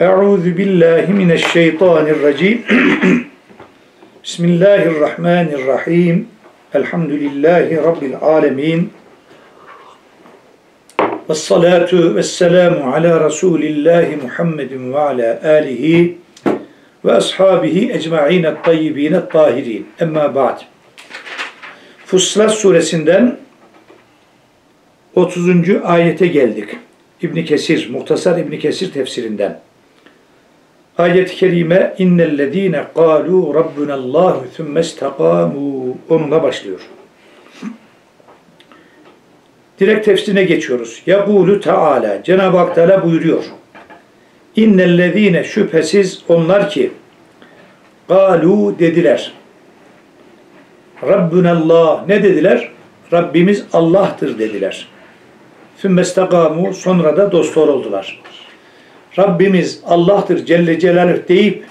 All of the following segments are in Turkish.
Euzu billahi mineşşeytanirracim. Bismillahirrahmanirrahim. Elhamdülillahi rabbil alamin. Ves salatu vesselamu ala Resulillahi Muhammedin ve ala alihi ve ashabihi ecma'in et-tayyibin et-tahirin. Emma ba'd. Fussilet suresinden 30. ayete geldik. İbn Kesir, Muhtasar İbn Kesir tefsirinden. Ayet-i kerime innellezine qalu rabbunallahu thumma istakamu onunla başlıyor. Direkt tefsirine geçiyoruz. Yaqulu Teala Cenab-ı Hak Teala buyuruyor. İnnellezine şüphesiz onlar ki qalu dediler. Rabbunallah ne dediler? Rabbimiz Allah'tır dediler. Sümmestakamu sonra da dostlar oldular. Rabbimiz Allah'tır Celle Celaluhu deyip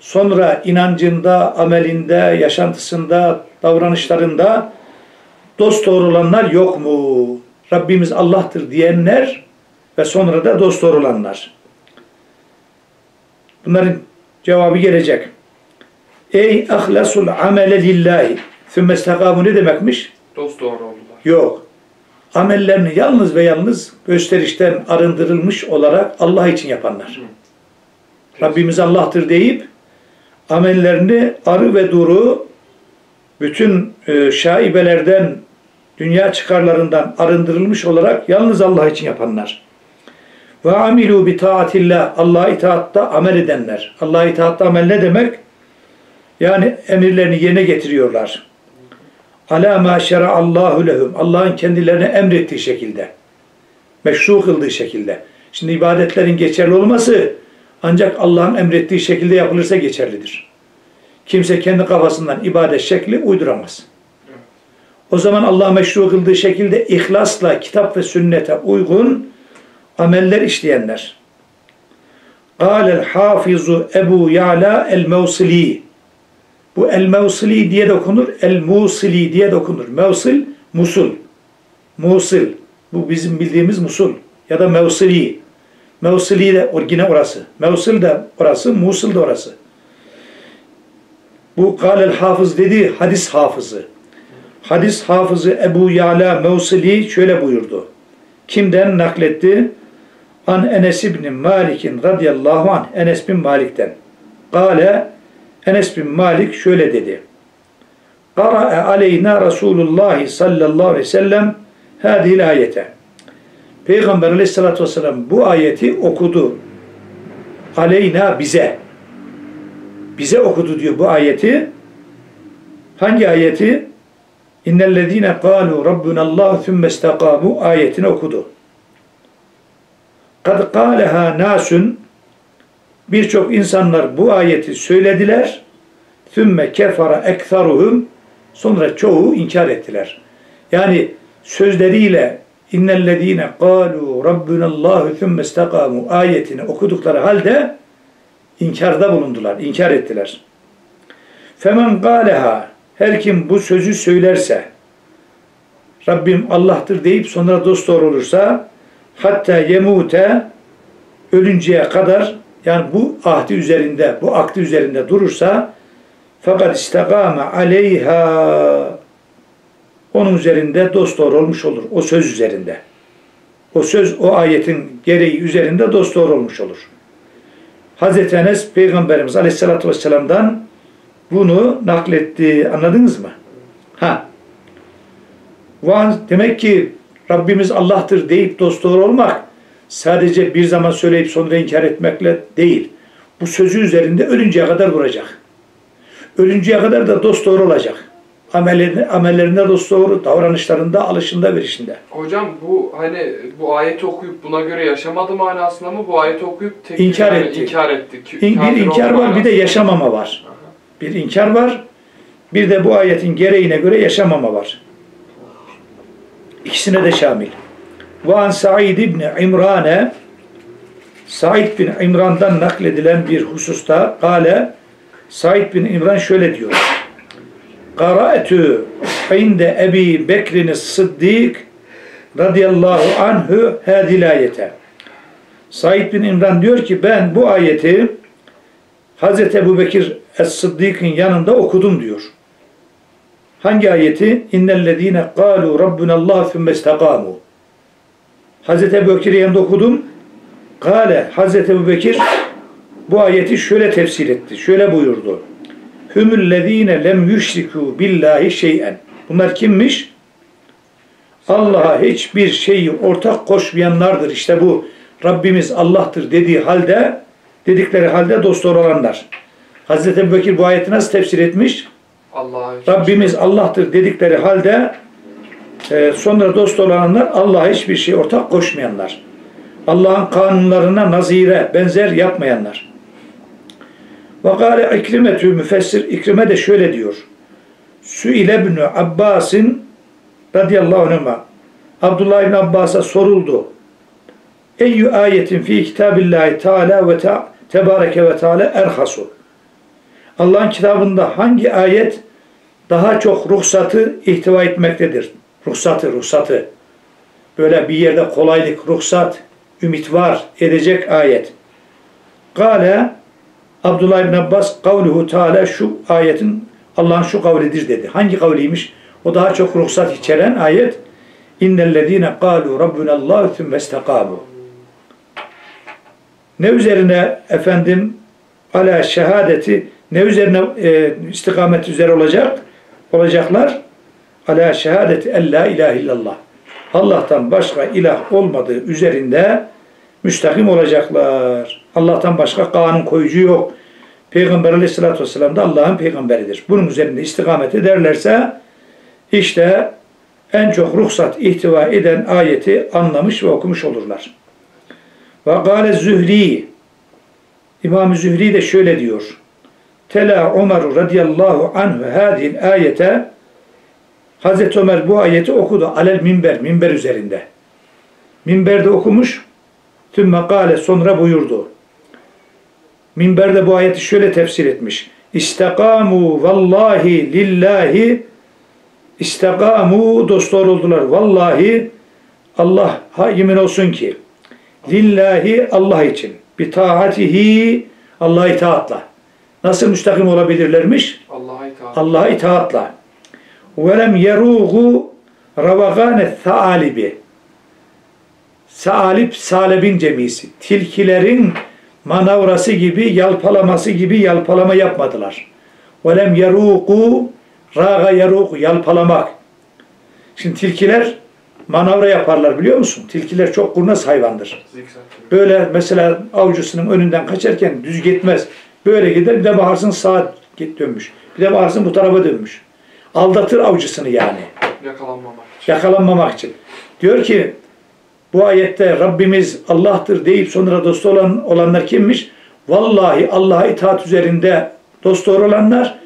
sonra inancında, amelinde, yaşantısında, davranışlarında dost doğrulanlar yok mu? Rabbimiz Allah'tır diyenler ve sonra da dost doğrulanlar. Bunların cevabı gelecek. Ey ahlasul amele lillahi. Sümme istakamu ne demekmiş? Dost doğru oldular. Yok. Amellerini yalnız ve yalnız gösterişten arındırılmış olarak Allah için yapanlar. Rabbimiz Allah'tır deyip amellerini arı ve duru bütün e, şaibelerden, dünya çıkarlarından arındırılmış olarak yalnız Allah için yapanlar. Ve amilu bi taatillah Allah'a itaatta amel edenler. Allah'a itaatta amel ne demek? Yani emirlerini yerine getiriyorlar. Ala ma Allahu lehum. Allah'ın kendilerine emrettiği şekilde. Meşru kıldığı şekilde. Şimdi ibadetlerin geçerli olması ancak Allah'ın emrettiği şekilde yapılırsa geçerlidir. Kimse kendi kafasından ibadet şekli uyduramaz. O zaman Allah meşru kıldığı şekilde ihlasla kitap ve sünnete uygun ameller işleyenler. Kâlel hafizu Ebu Ya'la el-Mevsili bu el-Mevsili diye de okunur, el-Musili diye de okunur. Mevsil, Musul. Musil. Bu bizim bildiğimiz Musul. Ya da Mevsili. Mevsili de yine orası. Mevsil de orası, Musul da orası. Bu Galel Hafız dedi hadis hafızı. Hadis hafızı Ebu Yala Mevsili şöyle buyurdu. Kimden nakletti? An Enes ibn Malik'in radıyallahu anh. Enes bin Malik'ten. Gale Enes bin Malik şöyle dedi. Qara'e aleyna Resulullah sallallahu aleyhi ve sellem hadihil ayete. Peygamber aleyhissalatü vesselam bu ayeti okudu. Aleyna bize. Bize okudu diyor bu ayeti. Hangi ayeti? İnnellezine kalu rabbunallahu thumme istakamu ayetini okudu. Kad kâleha nasun birçok insanlar bu ayeti söylediler. Thümme kefara ektaruhum sonra çoğu inkar ettiler. Yani sözleriyle innellezine kalu rabbunallahu thümme istakamu ayetini okudukları halde inkarda bulundular, inkar ettiler. Femen galeha her kim bu sözü söylerse Rabbim Allah'tır deyip sonra dost doğru olursa hatta yemute ölünceye kadar yani bu ahdi üzerinde, bu akdi üzerinde durursa fakat istekame aleyha onun üzerinde dost doğru olmuş olur. O söz üzerinde. O söz o ayetin gereği üzerinde dost doğru olmuş olur. Hazreti Enes Peygamberimiz Aleyhisselatü Vesselam'dan bunu nakletti. Anladınız mı? Ha. Demek ki Rabbimiz Allah'tır deyip dost doğru olmak sadece bir zaman söyleyip sonra inkar etmekle değil. Bu sözü üzerinde ölünceye kadar duracak. Ölünceye kadar da dost doğru olacak. Amellerinde, amellerinde dost doğru, davranışlarında, alışında, verişinde. Hocam bu hani bu ayeti okuyup buna göre yaşamadı manasında mı? Bu ayeti okuyup tek İnkar yani etti. inkar etti. Kü- bir inkar var, bir de yaşamama var. Aha. Bir inkar var, bir de bu ayetin gereğine göre yaşamama var. İkisine de şamil. Ve an Said ibn İmran'e Said bin İmran'dan nakledilen bir hususta kale Said bin İmran şöyle diyor. Qara'tu inde Ebi Bekrin Sıddık radıyallahu anhu hadil ayete. Said bin İmran diyor ki ben bu ayeti Hazreti Ebu Bekir Es-Sıddık'ın yanında okudum diyor. Hangi ayeti? İnnellezîne kâlû rabbunallâhu thumme istekâmû. Hazreti Ebu Bekir'in yanında okudum. Kale Hazreti Ebu Bekir bu ayeti şöyle tefsir etti. Şöyle buyurdu. Hümüllezîne lem yüşrikû billahi şey'en. Bunlar kimmiş? Allah'a hiçbir şeyi ortak koşmayanlardır. İşte bu Rabbimiz Allah'tır dediği halde dedikleri halde dost olanlar. Hazreti Ebu Bekir bu ayeti nasıl tefsir etmiş? Allah'a Rabbimiz Allah'tır dedikleri halde e, sonra dost olanlar Allah'a hiçbir şey ortak koşmayanlar. Allah'ın kanunlarına nazire, benzer yapmayanlar. Ve gâle ikrimetü müfessir, İkrime de şöyle diyor. Sü'ile ibn Abbas'ın radıyallahu anhuma Abdullah ibn Abbas'a soruldu. Eyyü ayetin fi kitabillahi teala ve te tebareke ve teala erhasu. Allah'ın kitabında hangi ayet daha çok ruhsatı ihtiva etmektedir? Ruhsatı, ruhsatı. Böyle bir yerde kolaylık, ruhsat, ümit var edecek ayet. Kale Abdullah ibn Abbas kavluhu teala şu ayetin Allah'ın şu kavlidir dedi. Hangi kavliymiş? O daha çok ruhsat içeren ayet. İnnellezîne kâlû rabbunallâhu thümme istekâmû. Ne üzerine efendim ala şehadeti ne üzerine e, istikamet üzere olacak olacaklar? Ala şehadeti en la ilahe illallah. Allah'tan başka ilah olmadığı üzerinde müstakim olacaklar. Allah'tan başka kanun koyucu yok. Peygamber aleyhissalatü vesselam da Allah'ın peygamberidir. Bunun üzerinde istikamet ederlerse işte en çok ruhsat ihtiva eden ayeti anlamış ve okumuş olurlar. Ve gâle Zühri İmam Zühri de şöyle diyor. Tela Ömer radıyallahu anhu hadil ayete Hazreti Ömer bu ayeti okudu alel minber, minber üzerinde. Minberde okumuş. Tümme gâle sonra buyurdu. Minberde bu ayeti şöyle tefsir etmiş. İstekamu vallahi lillahi İstekamu dostlar oldular. Vallahi Allah ha yemin olsun ki lillahi Allah için bi taatihi Allah'a itaatla. Nasıl müstakim olabilirlermiş? Allah'a itaat. Allah'a itaatla. Velem yeruğu ravagane saalibi. Saalip salebin cemisi. Tilkilerin manavrası gibi, yalpalaması gibi yalpalama yapmadılar. Velem yeruğu raga yeruğu yalpalamak. Şimdi tilkiler manavra yaparlar biliyor musun? Tilkiler çok kurnaz hayvandır. Böyle mesela avcısının önünden kaçarken düz gitmez. Böyle gider bir de bakarsın sağa dönmüş. Bir de bakarsın bu tarafa dönmüş. Aldatır avcısını yani. Yakalanmamak. Yakalanmamak için. Diyor ki bu ayette Rabbimiz Allah'tır deyip sonra dost olan olanlar kimmiş? Vallahi Allah'a itaat üzerinde dost doğru olanlar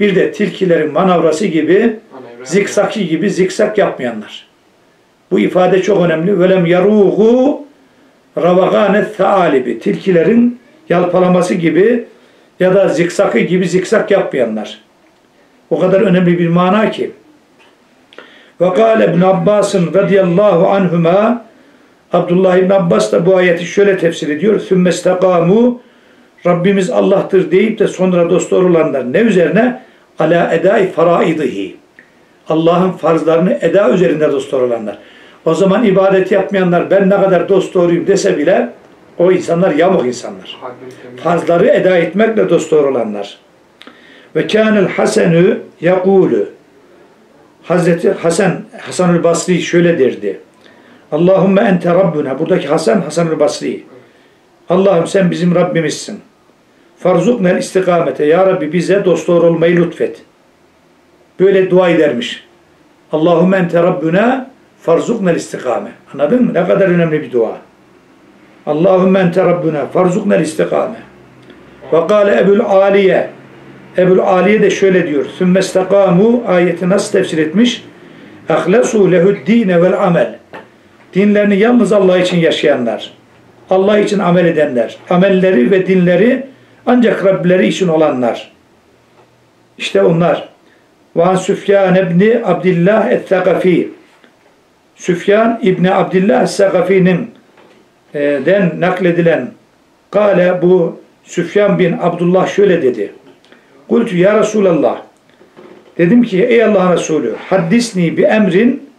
bir de tilkilerin manavrası gibi zikzaki gibi zikzak yapmayanlar. Bu ifade çok önemli. Velem yaruhu ravagane saalibi. Tilkilerin yalpalaması gibi ya da zikzakı gibi zikzak yapmayanlar. O kadar önemli bir mana ki. Ve kâle ibn Abbas'ın radıyallahu anhuma Abdullah ibn Abbas da bu ayeti şöyle tefsir ediyor. Sümme istekamu Rabbimiz Allah'tır deyip de sonra dost olanlar ne üzerine? Ala edai faraidihi. Allah'ın farzlarını eda üzerinde dost olanlar. O zaman ibadet yapmayanlar ben ne kadar dost doğruyum dese bile o insanlar yamuk insanlar. Temiz. Farzları eda etmekle dost doğru olanlar. Ve kânel hasenü yakûlü. Hazreti Hasan, Hasanül Basri şöyle derdi. Allahümme ente Rabbuna. Buradaki Hasan, Hasanül Basri. Allah'ım sen bizim Rabbimizsin. Farzuknel istikamete. Ya Rabbi bize dost doğru olmayı lütfet. Böyle dua edermiş. Allahümme ente Rabbuna farzuknel istikame. Anladın mı? Ne kadar önemli bir dua. Allahümme ente Rabbuna farzuknel istikame. Ve kâle Ebul Aliye. Ebul Aliye de şöyle diyor. Sümme istekamu ayeti nasıl tefsir etmiş? Ehlesu lehuddine vel amel. Dinlerini yalnız Allah için yaşayanlar. Allah için amel edenler. Amelleri ve dinleri ancak Rabbileri için olanlar. İşte onlar. Van Süfyan ibni Abdillah et-Thakafi. Süfyan İbni Abdillah Es-Sakafi'nin den nakledilen Kale bu Süfyan bin Abdullah şöyle dedi. Kultu ya Resulallah. Dedim ki ey Allah'ın Resulü haddisni bir emrin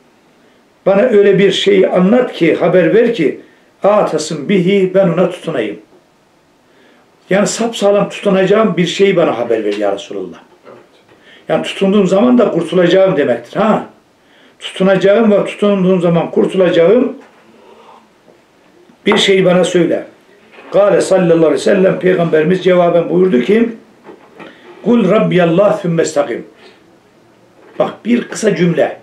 bana öyle bir şeyi anlat ki haber ver ki atasın bihi ben ona tutunayım. Yani sapsağlam tutunacağım bir şeyi bana haber ver ya Resulallah. Yani tutunduğum zaman da kurtulacağım demektir. Ha? Tutunacağım ve tutunduğum zaman kurtulacağım bir şeyi bana söyle. Kale sallallahu aleyhi ve sellem Peygamberimiz cevaben buyurdu ki Kul Rabbiyallah sümmestakim. Bak bir kısa cümle.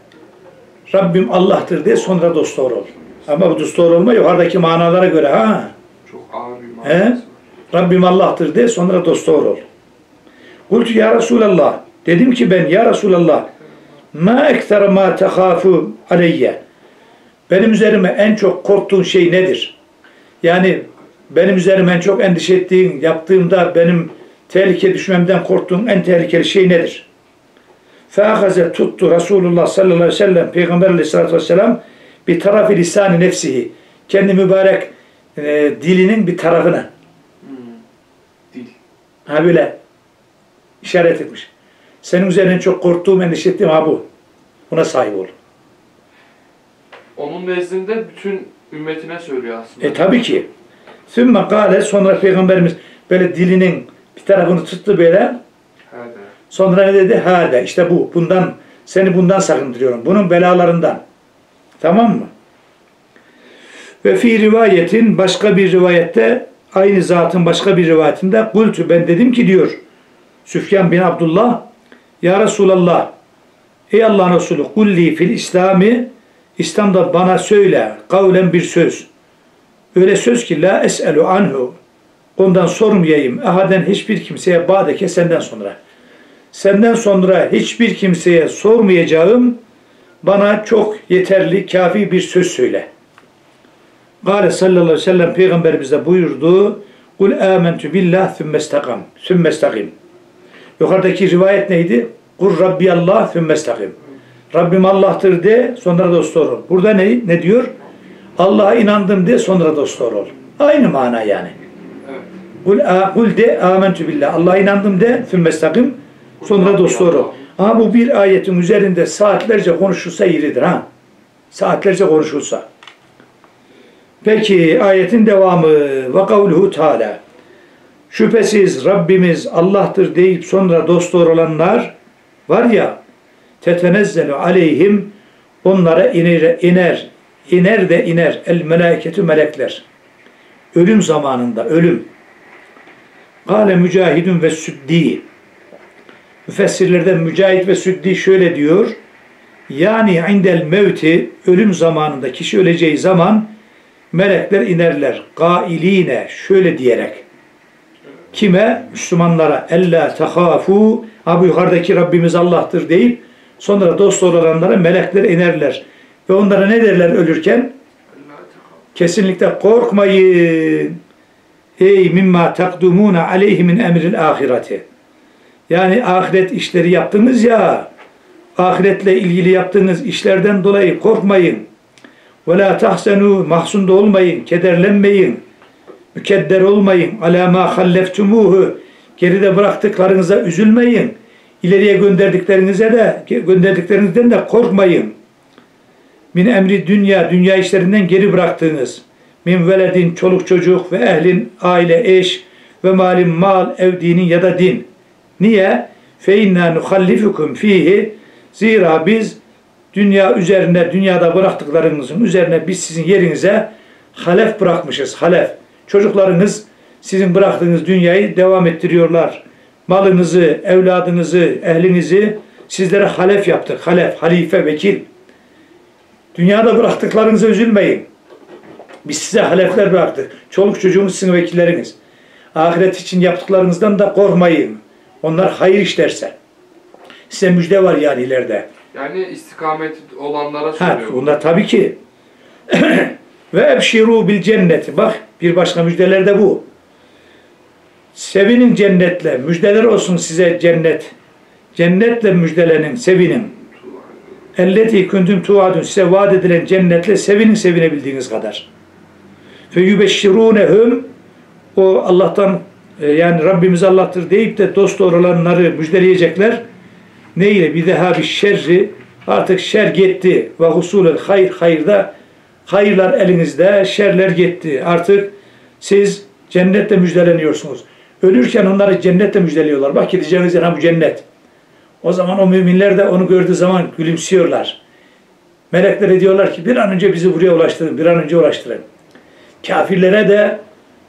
Rabbim Allah'tır de sonra dost doğru ol. Ama bu dost doğru olma yukarıdaki manalara göre ha. Çok ağır bir manası. Rabbim Allah'tır de sonra dost doğru ol. Kultu ya Resulallah. Dedim ki ben ya Resulallah ma ekter ma tehafu aleyye. Benim üzerime en çok korktuğun şey nedir? Yani benim üzerime en çok endişe ettiğin, yaptığımda benim tehlike düşmemden korktuğun en tehlikeli şey nedir? Feahaze tuttu Resulullah sallallahu aleyhi ve sellem Peygamber aleyhissalatü vesselam bir tarafı lisani nefsihi kendi mübarek e, dilinin bir tarafını Hmm. Dil. Ha böyle işaret etmiş. Senin üzerinden çok korktuğum, endişe ettiğim ha bu. Buna sahip ol. Onun nezdinde bütün ümmetine söylüyor aslında. E tabi ki. Sümme kâle sonra Peygamberimiz böyle dilinin bir tarafını tuttu böyle. Sonra ne dedi? Ha de işte bu. Bundan seni bundan sakındırıyorum. Bunun belalarından. Tamam mı? Ve fi rivayetin başka bir rivayette aynı zatın başka bir rivayetinde kultu ben dedim ki diyor Süfyan bin Abdullah Ya Resulallah Ey Allah'ın Resulü kulli fil İslami İslam'da bana söyle kavlen bir söz. Öyle söz ki la es'elu anhu ondan sormayayım ahaden hiçbir kimseye badeke senden sonra. Senden sonra hiçbir kimseye sormayacağım bana çok yeterli, kafi bir söz söyle. Gale sallallahu aleyhi ve sellem Peygamberimiz de buyurdu. Kul amentu billah sümmestakam. Sümmestakim. Yukarıdaki rivayet neydi? Kul Rabbi Allah sümmestakim. Rabbim Allah'tır de sonra dost ol. Burada ne, ne diyor? Allah'a inandım de sonra dost ol. Aynı mana yani. Kul, kul de amentu billah. Allah'a inandım de sümmestakim. Sonra dost ol. Ama bu bir ayetin üzerinde saatlerce konuşulsa yeridir ha. Saatlerce konuşulsa. Peki ayetin devamı ve kavluhu Teala. Şüphesiz Rabbimiz Allah'tır deyip sonra dost doğru olanlar var ya tetenezzelu aleyhim onlara iner, iner iner de iner el meleketü melekler. Ölüm zamanında ölüm. Kale mücahidun ve süddi. Müfessirlerden Mücahit ve Süddi şöyle diyor. Yani indel mevti ölüm zamanında kişi öleceği zaman melekler inerler. Gailine şöyle diyerek. Kime? Müslümanlara. Ella tehafu. Ha bu yukarıdaki Rabbimiz Allah'tır deyip sonra dost olanlara melekler inerler. Ve onlara ne derler ölürken? Kesinlikle korkmayın. Ey mimma takdumuna aleyhi min emril ahireti. Yani ahiret işleri yaptınız ya, ahiretle ilgili yaptığınız işlerden dolayı korkmayın. Ve la tahsenu mahzunda olmayın, kederlenmeyin, mükedder olmayın. Ala ma halleftumuhu geride bıraktıklarınıza üzülmeyin. İleriye gönderdiklerinize de gönderdiklerinizden de korkmayın. Min emri dünya, dünya işlerinden geri bıraktığınız min veledin, çoluk çocuk ve ehlin, aile, eş ve malin, mal, ev, dinin ya da din. Niye? Fe inna nuhallifukum fihi. Zira biz dünya üzerine, dünyada bıraktıklarınızın üzerine biz sizin yerinize halef bırakmışız. Halef. Çocuklarınız sizin bıraktığınız dünyayı devam ettiriyorlar. Malınızı, evladınızı, ehlinizi sizlere halef yaptık. Halef, halife, vekil. Dünyada bıraktıklarınıza üzülmeyin. Biz size halefler bıraktık. Çoluk çocuğumuz sizin vekilleriniz. Ahiret için yaptıklarınızdan da korkmayın. Onlar hayır işlerse. Size müjde var yani ileride. Yani istikamet olanlara Ha, söylüyor. bunlar tabii ki. Ve ebşiru bil cenneti. Bak bir başka müjdeler de bu. Sevinin cennetle. Müjdeler olsun size cennet. Cennetle müjdelenin, sevinin. Elleti kuntum tuadun size vaat edilen cennetle sevinin sevinebildiğiniz kadar. Feyübeşşirûnehum o Allah'tan e, yani Rabbimiz Allah'tır deyip de dost olanları müjdeleyecekler. Neyle? Bir daha bir şerri artık şer gitti ve husulel hayır hayırda hayırlar elinizde şerler gitti. Artık siz cennette müjdeleniyorsunuz. Ölürken onları cennette müjdeliyorlar. Bak gideceğiniz yer bu cennet. O zaman o müminler de onu gördüğü zaman gülümsüyorlar. Melekler diyorlar ki bir an önce bizi buraya ulaştırın, bir an önce ulaştırın. Kafirlere de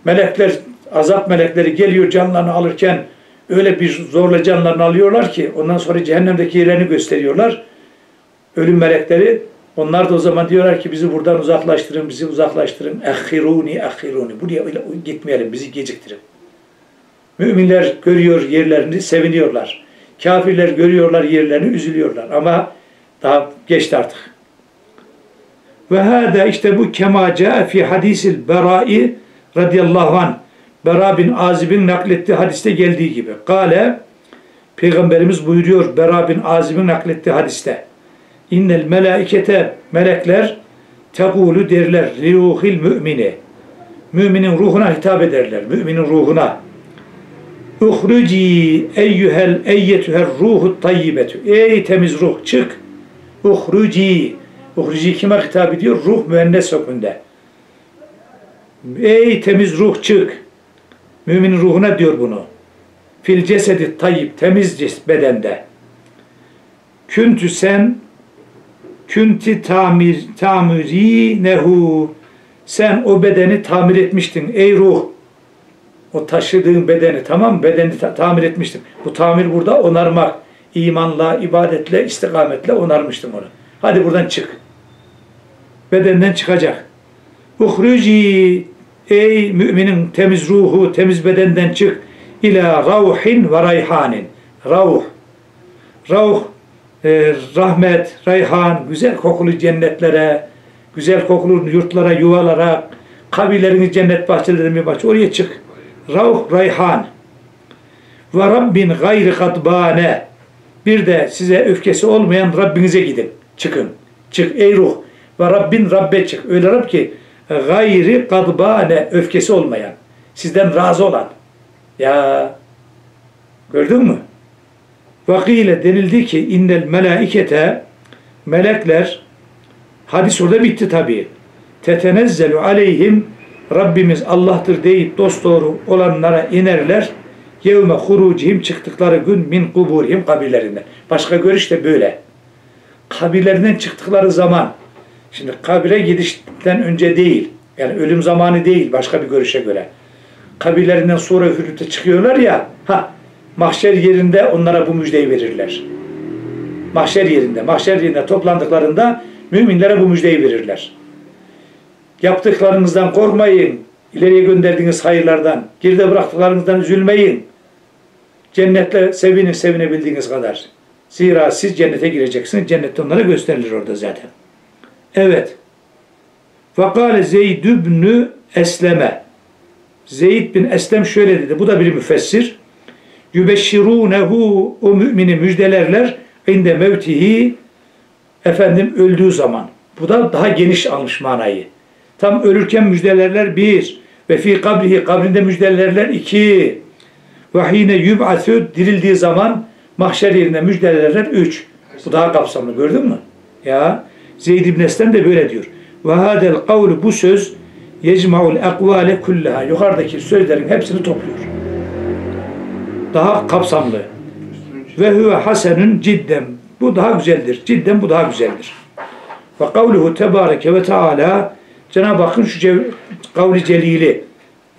melekler, azap melekleri geliyor canlarını alırken öyle bir zorla canlarını alıyorlar ki ondan sonra cehennemdeki yerlerini gösteriyorlar. Ölüm melekleri onlar da o zaman diyorlar ki bizi buradan uzaklaştırın, bizi uzaklaştırın. Ehiruni, ehiruni. Buraya gitmeyelim, bizi geciktirin. Müminler görüyor yerlerini, seviniyorlar. Kafirler görüyorlar yerlerini, üzülüyorlar. Ama daha geçti artık. Ve hâdâ işte bu kemâ câe fi hadisil berâi radıyallahu anh. Bera bin Azib'in naklettiği hadiste geldiği gibi. Kale, Peygamberimiz buyuruyor Bera bin Azib'in naklettiği hadiste. İnnel melaikete melekler tegulu derler liruhil mümini. Müminin ruhuna hitap ederler. Müminin ruhuna. Uhruci eyyuhel eyyetüher ruhu tayyibetü. Ey temiz ruh çık. Uhruci. Uhruci kime hitap ediyor? Ruh müennes hükmünde. Ey temiz ruh çık. Müminin ruhuna diyor bunu. Fil cesedi tayyib. Temiz bedende. Küntü sen Künti tamir tamiri nehu sen o bedeni tamir etmiştin ey ruh. O taşıdığın bedeni tamam bedeni ta tamir etmiştin. Bu tamir burada onarmak. imanla, ibadetle, istikametle onarmıştım onu. Hadi buradan çık. Bedenden çıkacak. Uhruci ey müminin temiz ruhu, temiz bedenden çık. İla ravhin ve rayhanin. Ravh. Ravh e, rahmet, rayhan, güzel kokulu cennetlere, güzel kokulu yurtlara, yuvalara, kabilerini cennet bahçelerine bahçe oraya çık. Rauh, rayhan. Ve Rabbin gayri kadbane. Bir de size öfkesi olmayan Rabbinize gidin. Çıkın. Çık ey ruh. Ve Rabbin Rabbe çık. Öyle Rab ki gayri kadbane öfkesi olmayan. Sizden razı olan. Ya gördün mü? Vakile denildi ki innel melaikete melekler hadis orada bitti tabi. Tetenezzelu aleyhim Rabbimiz Allah'tır deyip dosdoğru olanlara inerler. Yevme hurucihim çıktıkları gün min kuburihim kabirlerinden. Başka görüş de böyle. Kabirlerinden çıktıkları zaman şimdi kabire gidişten önce değil yani ölüm zamanı değil başka bir görüşe göre. Kabirlerinden sonra hürriyete çıkıyorlar ya ha mahşer yerinde onlara bu müjdeyi verirler. Mahşer yerinde, mahşer yerinde toplandıklarında müminlere bu müjdeyi verirler. Yaptıklarınızdan korkmayın. ileriye gönderdiğiniz hayırlardan, geride bıraktıklarınızdan üzülmeyin. Cennetle sevinin sevinebildiğiniz kadar. Zira siz cennete gireceksiniz. Cennette onlara gösterilir orada zaten. Evet. Fakale Zeyd ibn Esleme. Zeyd bin Eslem şöyle dedi. Bu da bir müfessir yübeşşirûnehu o mümini müjdelerler inde mevtihi efendim öldüğü zaman. Bu da daha geniş almış manayı. Tam ölürken müjdelerler bir ve fi kabrihi kabrinde müjdelerler iki ve hine yub'asü dirildiği zaman mahşer yerinde müjdelerler üç. Bu daha kapsamlı gördün mü? Ya Zeyd ibn Eslem de böyle diyor. Ve hadel kavlu bu söz yecma'ul ekvale kullaha. Yukarıdaki sözlerin hepsini topluyor daha kapsamlı. Ve huve hasenun cidden. Bu daha güzeldir. Cidden bu daha güzeldir. Ve kavluhu tebareke ve teala Cenab-ı Hakk'ın şu kavli celili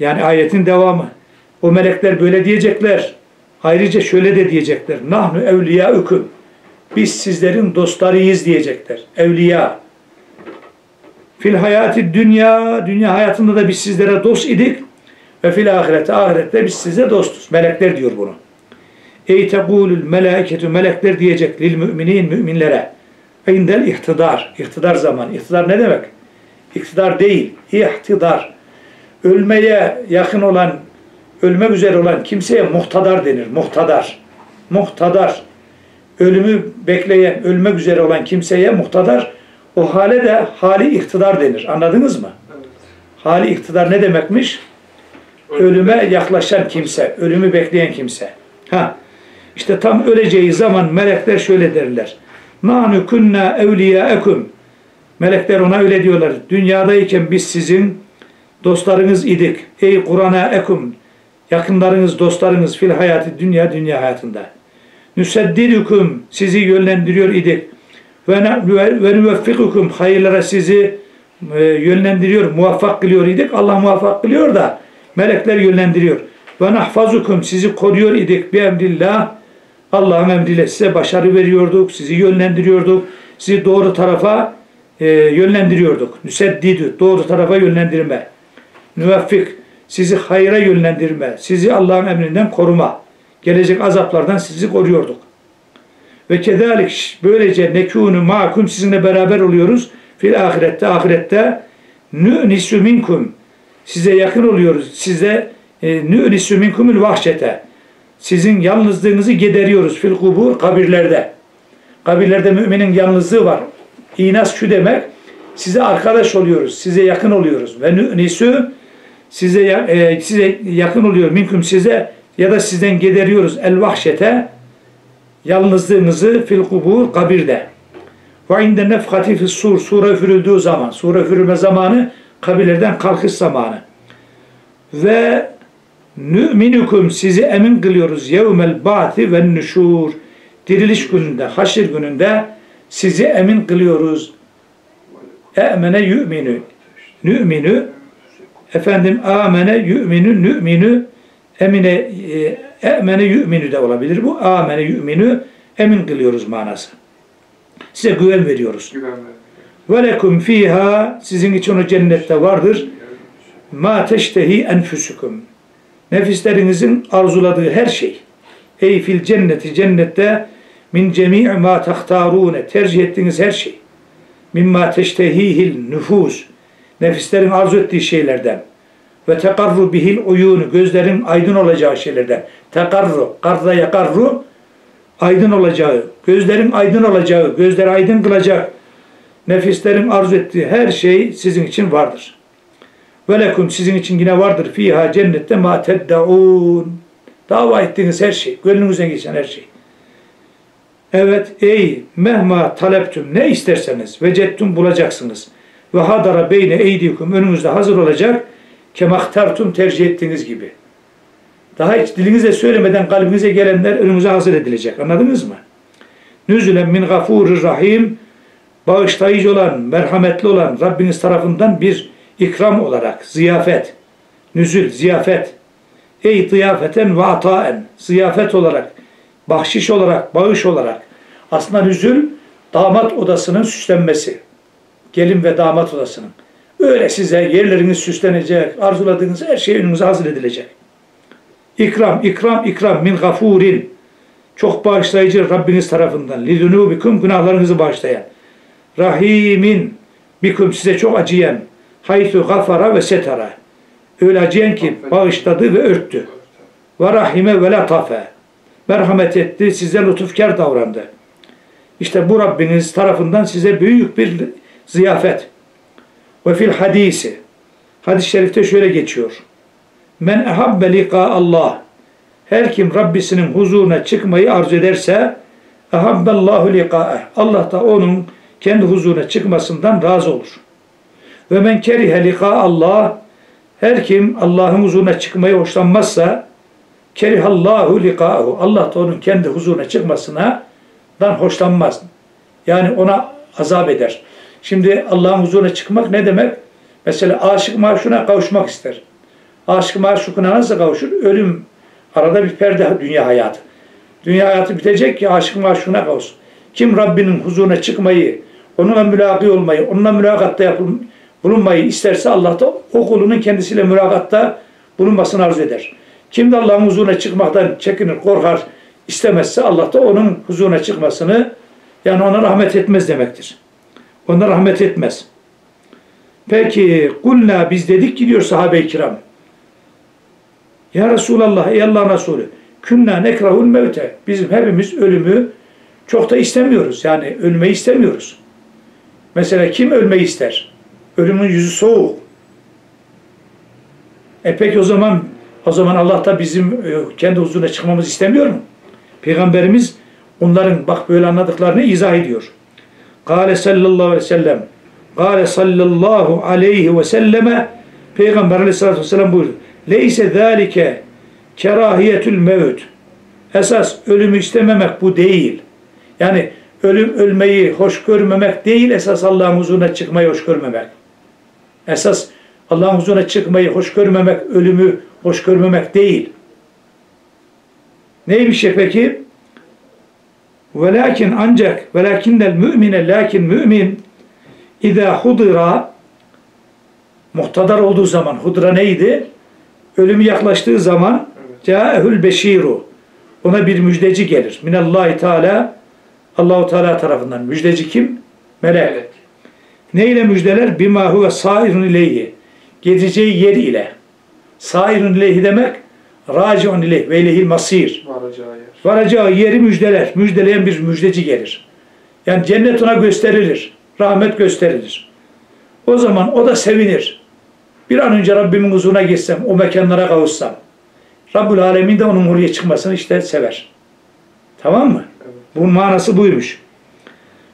yani ayetin devamı. O melekler böyle diyecekler. Ayrıca şöyle de diyecekler. Nahnu evliyaüküm. Biz sizlerin dostlarıyız diyecekler. Evliya. Fil hayati dünya, dünya hayatında da biz sizlere dost idik. Ve fil ahirete ahirette biz size dostuz. Melekler diyor bunu. Ey tegulül melaiketu melekler diyecek lil müminin müminlere. İndel ihtidar. İhtidar zaman. İhtidar ne demek? İktidar değil. İhtidar. Ölmeye yakın olan, ölmek üzere olan kimseye muhtadar denir. Muhtadar. Muhtadar. Ölümü bekleyen, ölmek üzere olan kimseye muhtadar. O hale de hali ihtidar denir. Anladınız mı? Hali iktidar ne demekmiş? Ölüme yaklaşan kimse, ölümü bekleyen kimse. Ha, işte tam öleceği zaman melekler şöyle derler. Nahnu kunna evliyaekum. Melekler ona öyle diyorlar. Dünyadayken biz sizin dostlarınız idik. Ey Kur'an'a ekum. Yakınlarınız, dostlarınız fil hayatı dünya, dünya hayatında. Nüseddidukum. Sizi yönlendiriyor idik. Ve nüveffikukum. Hayırlara sizi e, yönlendiriyor, muvaffak kılıyor idik. Allah muvaffak kılıyor da melekler yönlendiriyor. Ve nahfazukum. Sizi koruyor idik. Bi emrillah. Allah'ın emriyle size başarı veriyorduk, sizi yönlendiriyorduk, sizi doğru tarafa e, yönlendiriyorduk. Nüseddidü, doğru tarafa yönlendirme. Nüveffik, sizi hayra yönlendirme, sizi Allah'ın emrinden koruma. Gelecek azaplardan sizi koruyorduk. Ve kedalik böylece nekûnü makum sizinle beraber oluyoruz. Fil ahirette, ahirette nü'nisü minkum size yakın oluyoruz. Size e, nü'nisü minkumul vahşete sizin yalnızlığınızı gideriyoruz fil kubur kabirlerde. Kabirlerde müminin yalnızlığı var. İnas şu demek size arkadaş oluyoruz, size yakın oluyoruz. Ve nü'nisü size e, size yakın oluyor minkum size ya da sizden gideriyoruz el vahşete yalnızlığınızı fil kubur kabirde. Ve inde nefhati fis sur sure üfürüldüğü zaman, sure üfürülme zamanı kabirlerden kalkış zamanı. Ve Nü'minukum sizi emin kılıyoruz yevmel ba'ti ve nüşur. Diriliş gününde, haşir gününde sizi emin kılıyoruz. E'mene yu'minu. Nü'minu. Efendim amene yu'minu nü'minu. Emine e, e'mene yu'minu de olabilir bu. Amene yu'minu. Emin kılıyoruz manası. Size güven veriyoruz. Güven Ve lekum fiha sizin için o cennette vardır. Ma teştehi enfusukum Nefislerinizin arzuladığı her şey. Ey fil cenneti cennette min cemii ma tahtarune tercih ettiğiniz her şey. Mimma teştehihil nüfus nefislerin arzu ettiği şeylerden ve tekarru bihil uyunu gözlerin aydın olacağı şeylerden. Tekarru, karda yakarru aydın olacağı, gözlerin aydın olacağı, gözleri aydın kılacak nefislerin arzu ettiği her şey sizin için vardır. Ve lekum sizin için yine vardır fiha cennette ma teddaun. Dava ettiğiniz her şey, gönlünüze geçen her şey. Evet ey mehma taleptüm ne isterseniz vecettum bulacaksınız. Ve hadara beyne eydikum önünüzde hazır olacak kemaktartum tercih ettiğiniz gibi. Daha hiç dilinize söylemeden kalbinize gelenler önümüze hazır edilecek. Anladınız mı? Nüzülen min gafurir rahim bağışlayıcı olan, merhametli olan Rabbiniz tarafından bir ikram olarak, ziyafet, nüzül, ziyafet, ey ziyafeten ve ataen, ziyafet olarak, bahşiş olarak, bağış olarak. Aslında nüzül, damat odasının süslenmesi. Gelin ve damat odasının. Öyle size yerleriniz süslenecek, arzuladığınız her şey önünüze hazır edilecek. İkram, ikram, ikram min gafurin. Çok bağışlayıcı Rabbiniz tarafından. Lidunubikum günahlarınızı bağışlayan. Rahimin bikum size çok acıyan. Haythu gafara ve setara. Öyle acıyan ki bağışladı ve örttü. Ve rahime ve latafe. Merhamet etti, size lütufkar davrandı. İşte bu Rabbiniz tarafından size büyük bir ziyafet. Ve fil hadisi. Hadis-i şerifte şöyle geçiyor. Men ehabbe liqa Allah. Her kim Rabbisinin huzuruna çıkmayı arzu ederse ehabballahu liqa'eh. Allah da onun kendi huzuruna çıkmasından razı olur. Ve men kerihe lika Allah her kim Allah'ın huzuruna çıkmayı hoşlanmazsa kerihallahu likahu Allah da onun kendi huzuruna çıkmasına dan hoşlanmaz. Yani ona azap eder. Şimdi Allah'ın huzuruna çıkmak ne demek? Mesela aşık maşuna kavuşmak ister. Aşık maşukuna nasıl kavuşur? Ölüm. Arada bir perde dünya hayatı. Dünya hayatı bitecek ki aşık maşukuna kavuşsun. Kim Rabbinin huzuruna çıkmayı, onunla mülaki olmayı, onunla mülakatta yapılmayı, bulunmayı isterse Allah da o kulunun kendisiyle mülakatta bulunmasını arzu eder. Kim de Allah'ın huzuruna çıkmaktan çekinir, korkar, istemezse Allah da onun huzuruna çıkmasını yani ona rahmet etmez demektir. Ona rahmet etmez. Peki kulna biz dedik ki diyor sahabe-i kiram. Ya Resulallah ey Allah Resulü künna nekrahul mevte. Bizim hepimiz ölümü çok da istemiyoruz. Yani ölmeyi istemiyoruz. Mesela kim ölmeyi ister? Ölümün yüzü soğuk. E peki o zaman o zaman Allah da bizim e, kendi huzuruna çıkmamızı istemiyor mu? Peygamberimiz onların bak böyle anladıklarını izah ediyor. Kale sallallahu aleyhi ve sellem Kale sallallahu aleyhi ve selleme Peygamber aleyhissalatü vesselam buyurdu. Leyse zâlike kerahiyetül mevt. Esas ölümü istememek bu değil. Yani ölüm ölmeyi hoş görmemek değil, esas Allah'ın huzuruna çıkmayı hoş görmemek. Esas Allah'ın huzuruna çıkmayı hoş görmemek, ölümü hoş görmemek değil. Neymiş ya peki? Velakin ancak velakinnel mümine lakin mümin İza hudira muhtadar olduğu zaman hudra neydi? Ölümü yaklaştığı zaman caehül beşiru ona bir müjdeci gelir. Minallahi Teala Allahu Teala tarafından. Müjdeci kim? Melek. Melek. Ne ile müjdeler? Bima huve sairun ileyhi. Gideceği yer ile. Sairun ileyhi demek raciun ileyhi ve ileyhil masir. Varacağı yer. Varacağı yeri müjdeler. Müjdeleyen bir müjdeci gelir. Yani cennet ona gösterilir. Rahmet gösterilir. O zaman o da sevinir. Bir an önce Rabbimin huzuruna geçsem, o mekanlara kavuşsam. Rabbül Alemin de onun oraya çıkmasını işte sever. Tamam mı? Evet. Bunun manası buymuş.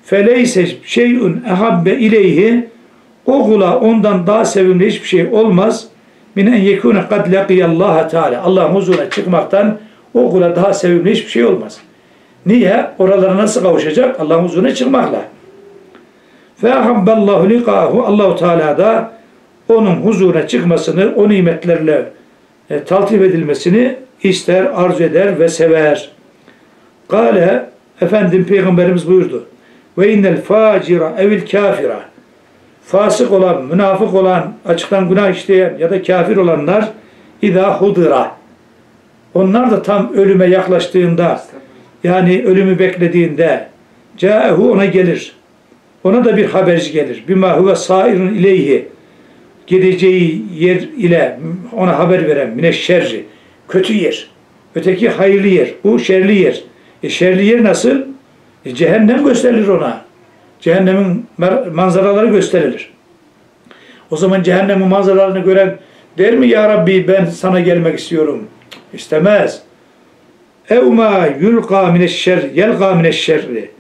Feleyse şeyun ehabbe ileyhi o kula ondan daha sevimli hiçbir şey olmaz. Min en yekune kad laqiyallaha teala. Allah'ın huzuruna çıkmaktan o kula daha sevimli hiçbir şey olmaz. Niye? Oralara nasıl kavuşacak? Allah'ın huzuruna çıkmakla. Fe ahabballahu liqahu. Allahu Teala da onun huzuruna çıkmasını, o nimetlerle e, taltif edilmesini ister, arzu eder ve sever. Kale efendim peygamberimiz buyurdu. Ve innel facira evil kafira fasık olan, münafık olan, açıktan günah işleyen ya da kafir olanlar idâ hudira onlar da tam ölüme yaklaştığında yani ölümü beklediğinde caehu ona gelir. Ona da bir haberci gelir. Bima huve sairun ileyhi gideceği yer ile ona haber veren mine şerri kötü yer. Öteki hayırlı yer. Bu şerli yer. E şerli yer nasıl? E cehennem gösterilir ona. Cehennemin manzaraları gösterilir. O zaman cehennemin manzaralarını gören der mi ya Rabbi ben sana gelmek istiyorum? İstemez. Evma yulqa mineşşer yelqa mineşşerri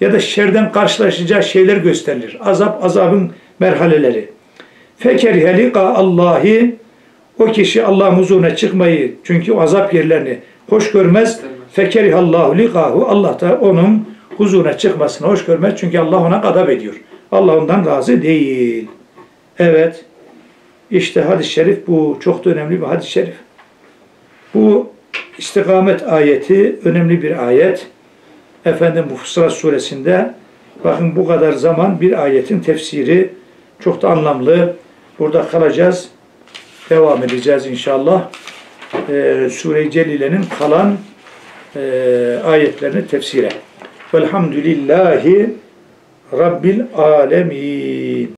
ya da şerden karşılaşacağı şeyler gösterilir. Azap azabın merhaleleri. Fekerihe liqa Allahi o kişi Allah'ın huzuruna çıkmayı çünkü azap yerlerini hoş görmez. İstemez. Fekerihallahu liqahu Allah da onun huzuruna çıkmasını hoş görmez. Çünkü Allah ona gadap ediyor. Allah ondan razı değil. Evet. İşte hadis-i şerif bu. Çok da önemli bir hadis-i şerif. Bu istikamet ayeti önemli bir ayet. Efendim bu Fussilet suresinde bakın bu kadar zaman bir ayetin tefsiri çok da anlamlı. Burada kalacağız. Devam edeceğiz inşallah. Ee, Sure-i Celile'nin kalan e, ayetlerini tefsire. Velhamdülillahi Rabbil alemin.